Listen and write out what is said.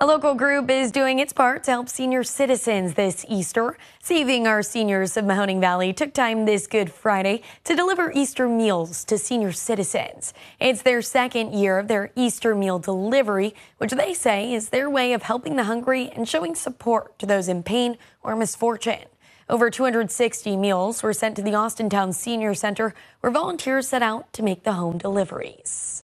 A local group is doing its part to help senior citizens this Easter. Saving Our Seniors of Mahoning Valley took time this Good Friday to deliver Easter meals to senior citizens. It's their second year of their Easter meal delivery, which they say is their way of helping the hungry and showing support to those in pain or misfortune. Over 260 meals were sent to the Austintown Senior Center, where volunteers set out to make the home deliveries.